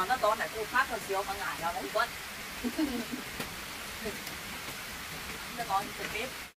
mà nó tối này cô phát hơn siêu mà ngại là không quên nó có trực tiếp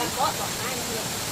กันเพาะสองไม้นี่เ